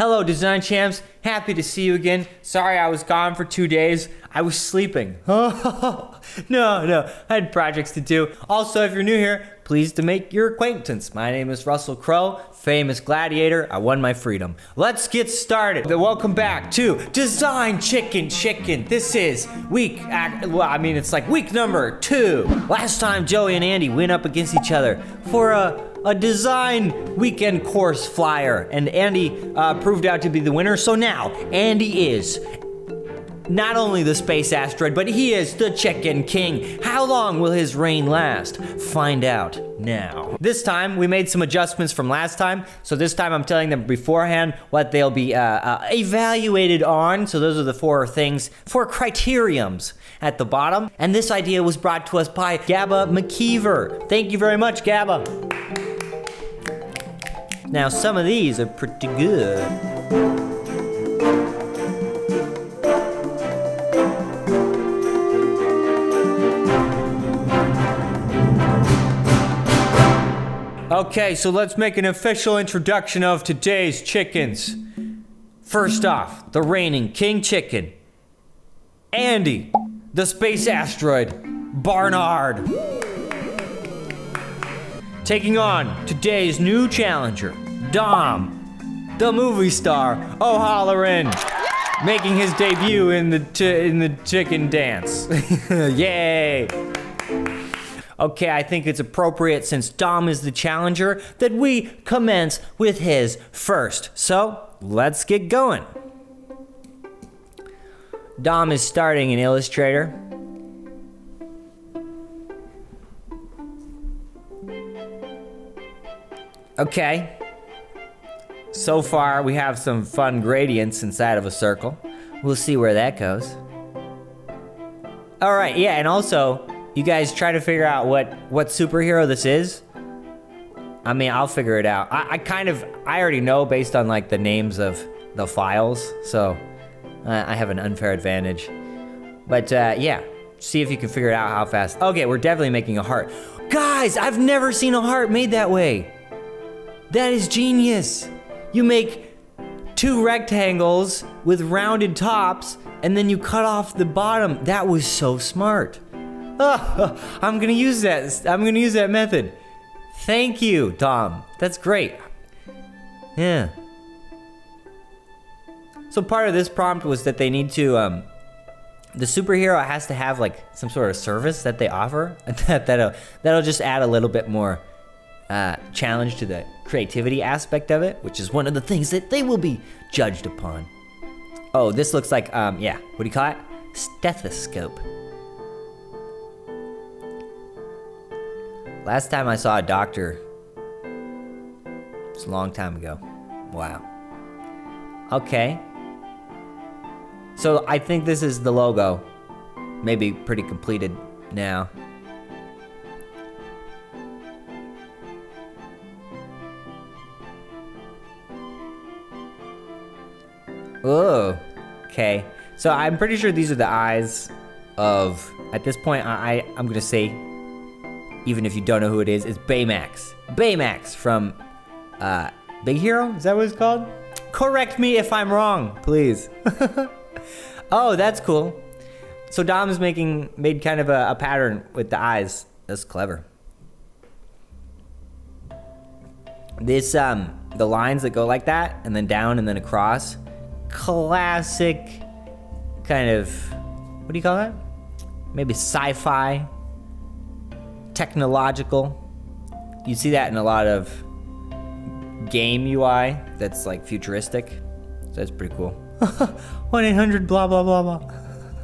Hello, design champs. Happy to see you again. Sorry I was gone for two days. I was sleeping. no, no, I had projects to do. Also, if you're new here, pleased to make your acquaintance. My name is Russell Crowe, famous gladiator. I won my freedom. Let's get started. Welcome back to Design Chicken Chicken. This is week, well, I mean, it's like week number two. Last time Joey and Andy went up against each other for a a design weekend course flyer, and Andy uh, proved out to be the winner. So now, Andy is not only the space asteroid, but he is the Chicken King. How long will his reign last? Find out now. This time, we made some adjustments from last time, so this time I'm telling them beforehand what they'll be uh, uh, evaluated on. So those are the four things, four criteriums at the bottom. And this idea was brought to us by Gabba McKeever. Thank you very much, Gabba. Now, some of these are pretty good. Okay, so let's make an official introduction of today's chickens. First off, the reigning king chicken, Andy, the space asteroid, Barnard. Taking on today's new challenger, Dom, the movie star O'Halloran, making his debut in the in the chicken dance. Yay! Okay, I think it's appropriate since Dom is the challenger that we commence with his first. So let's get going. Dom is starting in Illustrator. Okay. So far, we have some fun gradients inside of a circle. We'll see where that goes. All right, yeah, and also, you guys try to figure out what what superhero this is. I mean, I'll figure it out. I, I kind of, I already know based on like the names of the files, so uh, I have an unfair advantage. But uh, yeah, see if you can figure it out how fast. Okay, we're definitely making a heart. Guys, I've never seen a heart made that way. That is genius. You make two rectangles with rounded tops and then you cut off the bottom. That was so smart. Oh, I'm gonna use that. I'm gonna use that method. Thank you, Dom. That's great. Yeah. So part of this prompt was that they need to, um, the superhero has to have like some sort of service that they offer that that'll that'll just add a little bit more uh, challenge to the creativity aspect of it, which is one of the things that they will be judged upon. Oh, this looks like, um, yeah, what do you call it? Stethoscope. Last time I saw a doctor it's a long time ago. Wow. Okay. So I think this is the logo. Maybe pretty completed now. Oh, okay. So I'm pretty sure these are the eyes of, at this point, I, I, am gonna say, even if you don't know who it is, it's Baymax. Baymax from uh, Big Hero? Is that what it's called? Correct me if I'm wrong, please. oh, that's cool. So Dom's making, made kind of a, a pattern with the eyes. That's clever. This, um, the lines that go like that, and then down and then across, classic kind of what do you call that? Maybe sci-fi, technological. You see that in a lot of game UI that's like futuristic. So that's pretty cool. 1 800 blah blah blah blah.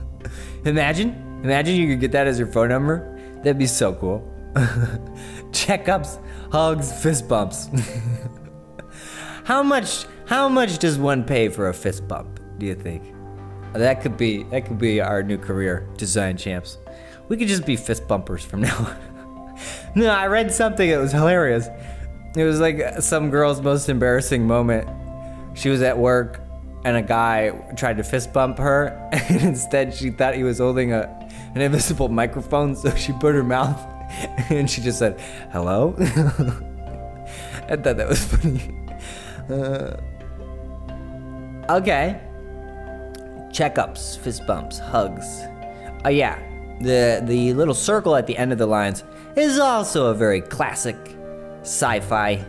imagine, imagine you could get that as your phone number. That'd be so cool. Checkups, hugs, fist bumps. How much how much does one pay for a fist bump, do you think? That could be that could be our new career, design champs. We could just be fist bumpers from now on. no, I read something that was hilarious. It was like some girl's most embarrassing moment. She was at work and a guy tried to fist bump her and instead she thought he was holding a an invisible microphone so she put her mouth and she just said hello I thought that was funny uh, Okay. Checkups, fist bumps, hugs. Oh yeah, the the little circle at the end of the lines is also a very classic sci-fi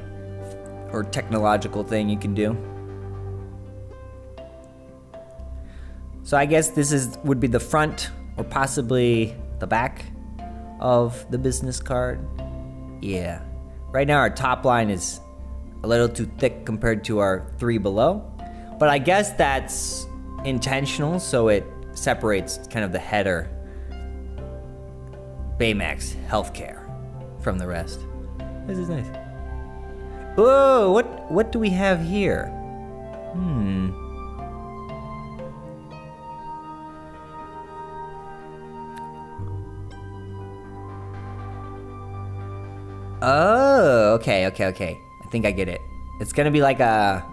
or technological thing you can do. So I guess this is would be the front or possibly the back of the business card. Yeah. Right now our top line is a little too thick compared to our three below. But I guess that's intentional so it separates kind of the header Baymax Healthcare from the rest. This is nice. Whoa, what what do we have here? Hmm. Oh, okay, okay, okay. I think I get it. It's gonna be like a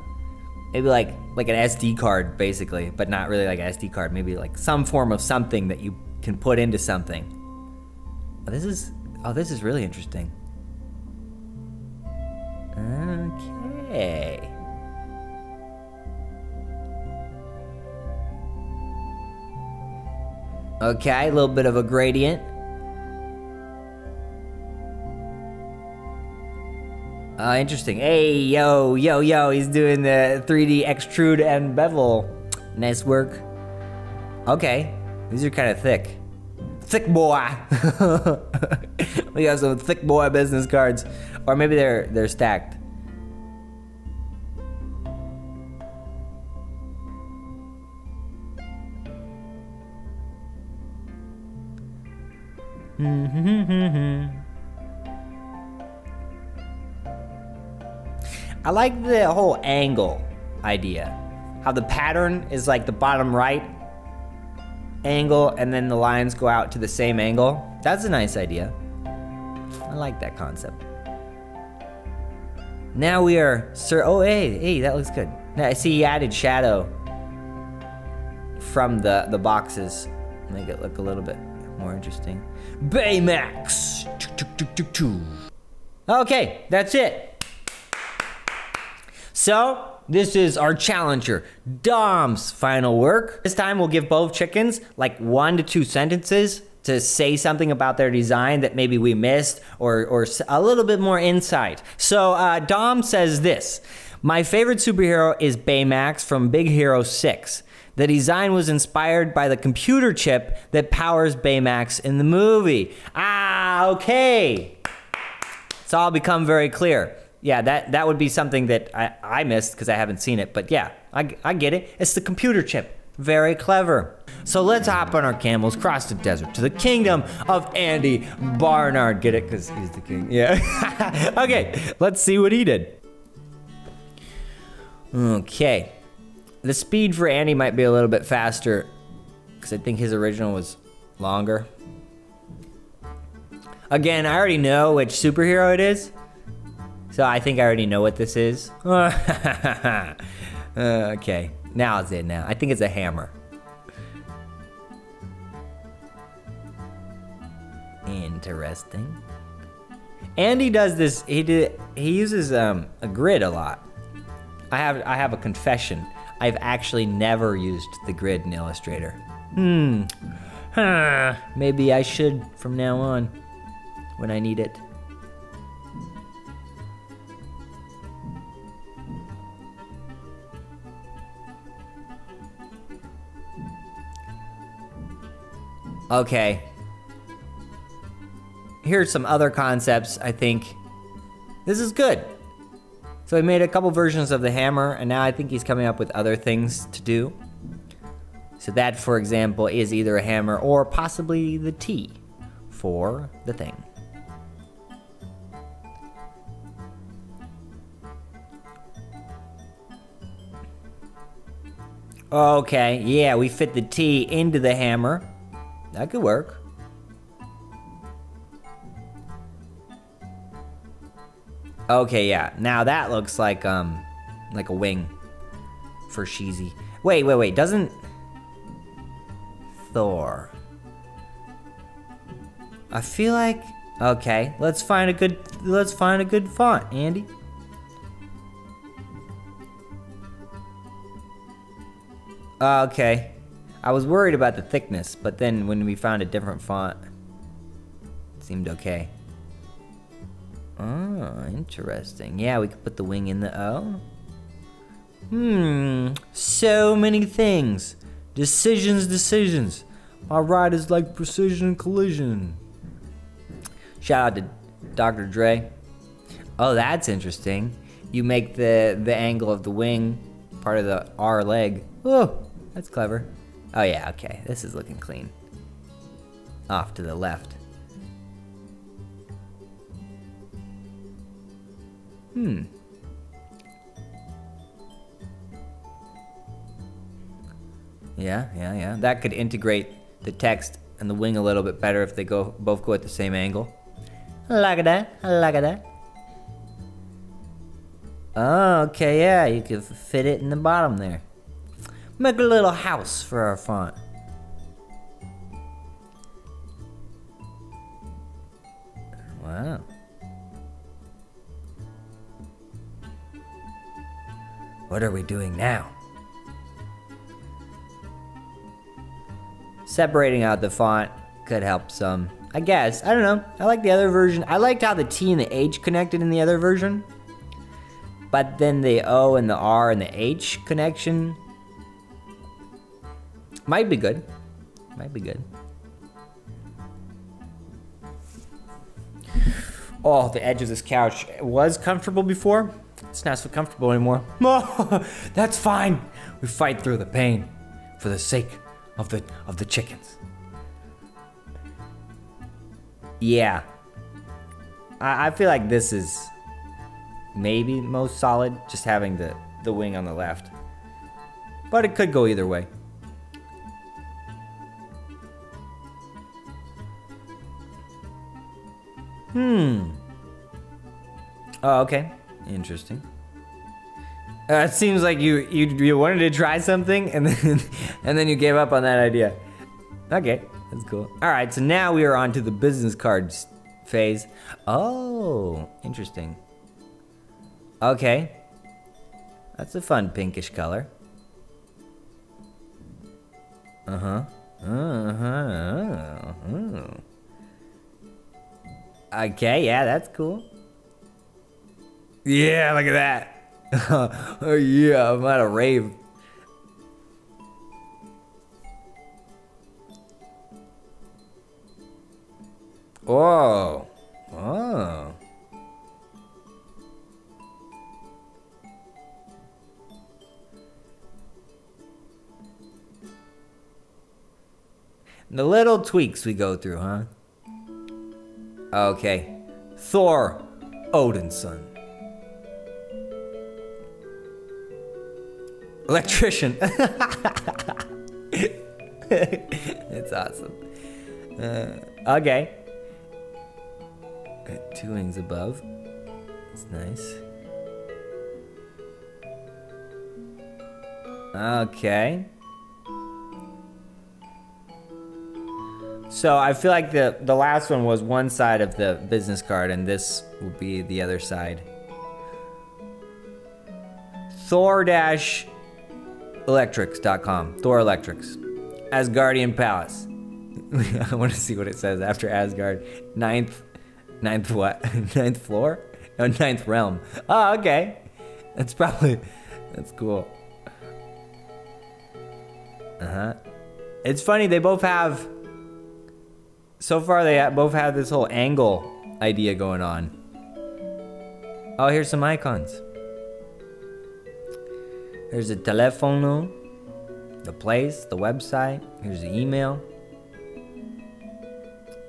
maybe like like an SD card basically, but not really like an SD card. Maybe like some form of something that you can put into something. Oh, this is oh, this is really interesting. Okay. Okay, a little bit of a gradient. Uh, interesting. Hey, yo, yo, yo, he's doing the 3D extrude and bevel. Nice work. Okay, these are kind of thick. Thick boy. we got some thick boy business cards. Or maybe they're they're stacked. I like the whole angle idea. How the pattern is like the bottom right angle and then the lines go out to the same angle. That's a nice idea. I like that concept. Now we are, sir. Oh, hey, hey, that looks good. Now I see he added shadow from the the boxes, make it look a little bit more interesting. Baymax. Okay, that's it. So, this is our challenger, Dom's final work. This time we'll give both chickens like one to two sentences to say something about their design that maybe we missed or, or a little bit more insight. So, uh, Dom says this My favorite superhero is Baymax from Big Hero 6. The design was inspired by the computer chip that powers Baymax in the movie. Ah, okay. It's all become very clear yeah, that that would be something that I, I missed because I haven't seen it. But yeah, I, I get it. It's the computer chip. Very clever. So let's hop on our camels, cross the desert to the kingdom of Andy Barnard. Get it? Because he's the king. Yeah. okay, let's see what he did. Okay. The speed for Andy might be a little bit faster because I think his original was longer. Again, I already know which superhero it is. So I think I already know what this is. uh, okay, now it's it now. I think it's a hammer. Interesting. Andy does this. He did. He uses um, a grid a lot. I have. I have a confession. I've actually never used the grid in Illustrator. Hmm. Huh. Maybe I should from now on, when I need it. Okay. Here's some other concepts, I think. This is good. So he made a couple versions of the hammer, and now I think he's coming up with other things to do. So that, for example, is either a hammer or possibly the T for the thing. Okay, yeah, we fit the T into the hammer. That could work. Okay, yeah. Now that looks like um like a wing for Sheezy. Wait, wait, wait. Doesn't Thor? I feel like okay. Let's find a good let's find a good font, Andy. Okay. I was worried about the thickness, but then when we found a different font, it seemed okay. Oh, interesting. Yeah, we could put the wing in the O. Hmm, so many things. Decisions, decisions. My ride is like precision collision. Shout out to Dr. Dre. Oh, that's interesting. You make the the angle of the wing part of the R leg. Oh, that's clever. Oh yeah, okay. This is looking clean. Off to the left. Hmm. Yeah, yeah, yeah. That could integrate the text and the wing a little bit better if they go both go at the same angle. Like that, like that. Oh, okay, yeah, you could fit it in the bottom there. Make a little house for our font. Wow. What are we doing now? Separating out the font could help some. I guess. I don't know. I like the other version. I liked how the T and the H connected in the other version. But then the O and the R and the H connection might be good. Might be good. Oh, the edge of this couch was comfortable before. It's not so comfortable anymore. Oh, that's fine. We fight through the pain for the sake of the of the chickens. Yeah. I, I feel like this is maybe most solid, just having the, the wing on the left. But it could go either way. Hmm. Oh, okay. Interesting. Uh, it seems like you, you you wanted to try something and then and then you gave up on that idea. Okay, that's cool. All right, so now we are on to the business cards phase. Oh, interesting. Okay. That's a fun pinkish color. Uh-huh. Uh-huh. Uh-huh. Okay, yeah, that's cool. Yeah, look at that. oh yeah, I'm at a rave. Oh. Oh. The little tweaks we go through, huh? Okay. Thor Odinson. Electrician. it's awesome. Uh, okay. Two wings above. It's nice. Okay. So I feel like the the last one was one side of the business card, and this will be the other side. Thor-electrics.com. Thor Electrics. Asgardian Palace. I want to see what it says after Asgard. Ninth, ninth what? ninth floor? No, ninth realm. Oh, okay. That's probably, that's cool. Uh huh. It's funny, they both have so far, they both have this whole angle idea going on. Oh, here's some icons. There's a telephone, the place, the website. Here's the email.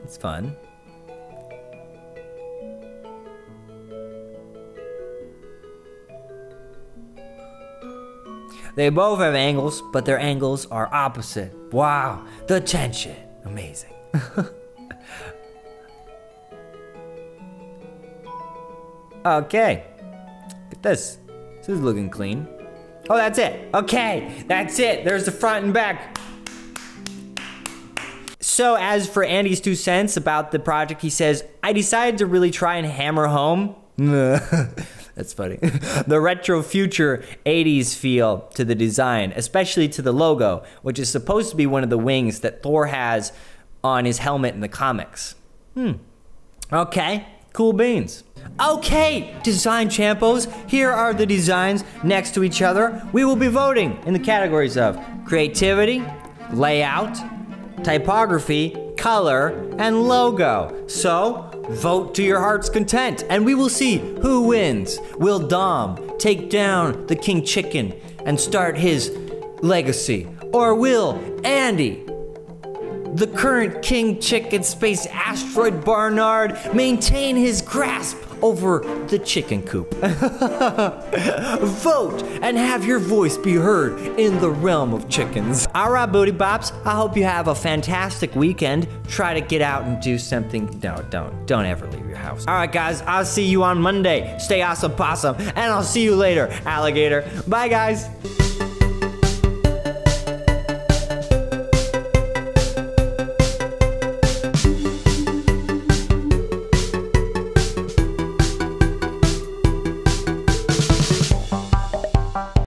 It's fun. They both have angles, but their angles are opposite. Wow, the tension. Amazing. Okay. Look at this. This is looking clean. Oh, that's it. Okay, that's it. There's the front and back. So as for Andy's two cents about the project, he says, I decided to really try and hammer home That's funny. the retro future 80s feel to the design, especially to the logo, which is supposed to be one of the wings that Thor has on his helmet in the comics. Hmm. Okay, cool beans. Okay, design champos, here are the designs next to each other. We will be voting in the categories of creativity, layout, typography, color, and logo. So, vote to your heart's content, and we will see who wins. Will Dom take down the King Chicken and start his legacy? Or will Andy the current King Chicken Space Asteroid Barnard maintain his grasp over the chicken coop. Vote and have your voice be heard in the realm of chickens. All right, Booty Bops, I hope you have a fantastic weekend. Try to get out and do something. No, don't. Don't ever leave your house. All right, guys, I'll see you on Monday. Stay awesome, possum, and I'll see you later, alligator. Bye, guys.